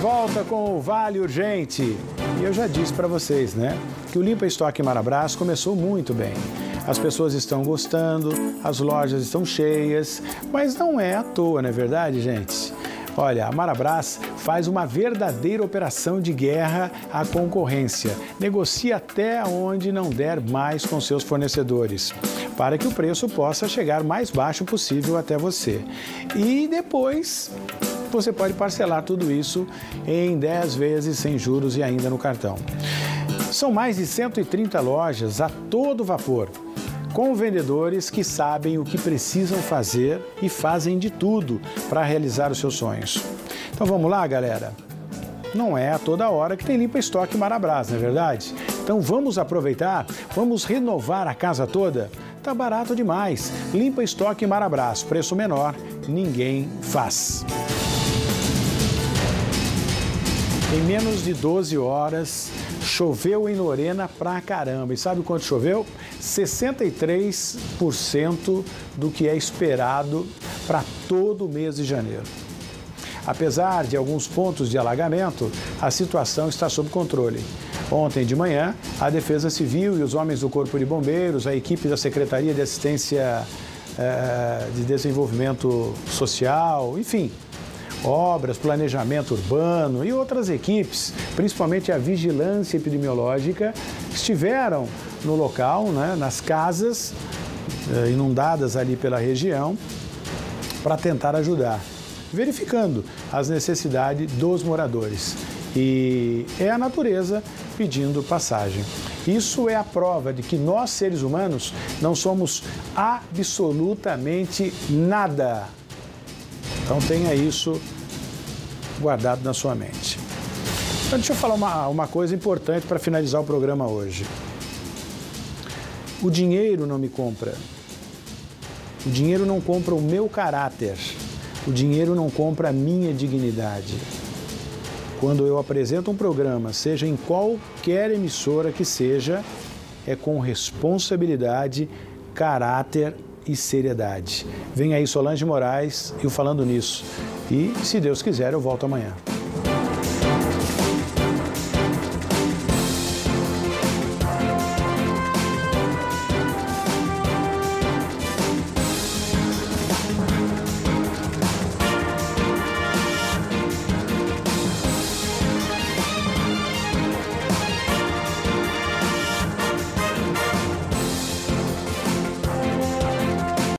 volta com o Vale Urgente. E eu já disse para vocês, né, que o Limpa Estoque Marabras começou muito bem. As pessoas estão gostando, as lojas estão cheias, mas não é à toa, não é verdade, gente? Olha, a Marabras faz uma verdadeira operação de guerra à concorrência. Negocia até onde não der mais com seus fornecedores, para que o preço possa chegar mais baixo possível até você. E depois você pode parcelar tudo isso em 10 vezes sem juros e ainda no cartão. São mais de 130 lojas a todo vapor, com vendedores que sabem o que precisam fazer e fazem de tudo para realizar os seus sonhos. Então vamos lá, galera? Não é a toda hora que tem limpa estoque Marabras, não é verdade? Então vamos aproveitar, vamos renovar a casa toda? Tá barato demais. Limpa estoque Marabras, preço menor, ninguém faz. Em menos de 12 horas, choveu em Lorena pra caramba. E sabe quanto choveu? 63% do que é esperado para todo o mês de janeiro. Apesar de alguns pontos de alagamento, a situação está sob controle. Ontem de manhã, a Defesa Civil e os homens do Corpo de Bombeiros, a equipe da Secretaria de Assistência eh, de Desenvolvimento Social, enfim, obras, planejamento urbano e outras equipes, principalmente a vigilância epidemiológica, estiveram no local, né, nas casas eh, inundadas ali pela região, para tentar ajudar, verificando as necessidades dos moradores. E é a natureza pedindo passagem. Isso é a prova de que nós, seres humanos, não somos absolutamente nada então tenha isso guardado na sua mente. Então deixa eu falar uma, uma coisa importante para finalizar o programa hoje. O dinheiro não me compra. O dinheiro não compra o meu caráter. O dinheiro não compra a minha dignidade. Quando eu apresento um programa, seja em qualquer emissora que seja, é com responsabilidade, caráter e seriedade. Vem aí Solange Moraes e o Falando Nisso. E, se Deus quiser, eu volto amanhã.